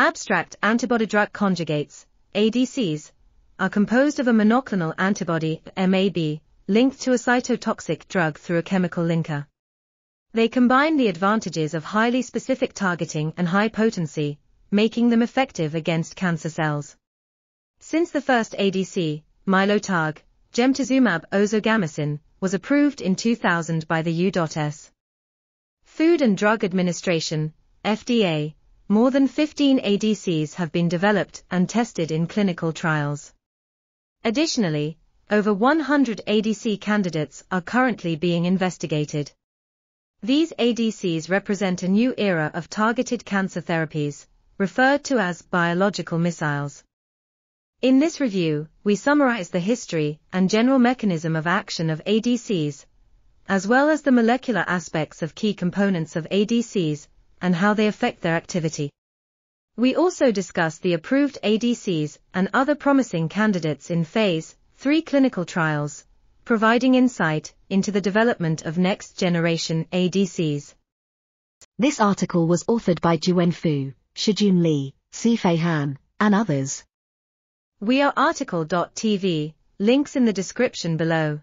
Abstract antibody-drug conjugates, ADCs, are composed of a monoclonal antibody, MAB, linked to a cytotoxic drug through a chemical linker. They combine the advantages of highly specific targeting and high potency, making them effective against cancer cells. Since the first ADC, Mylotarg, gemtuzumab ozogamicin, was approved in 2000 by the U.S. Food and Drug Administration, FDA, more than 15 ADCs have been developed and tested in clinical trials. Additionally, over 100 ADC candidates are currently being investigated. These ADCs represent a new era of targeted cancer therapies, referred to as biological missiles. In this review, we summarize the history and general mechanism of action of ADCs, as well as the molecular aspects of key components of ADCs and how they affect their activity. We also discuss the approved ADCs and other promising candidates in phase 3 clinical trials, providing insight into the development of next generation ADCs. This article was authored by Zhiwen Fu, Shijun Li, Sifei Han, and others. We are RTCL.TV, links in the description below.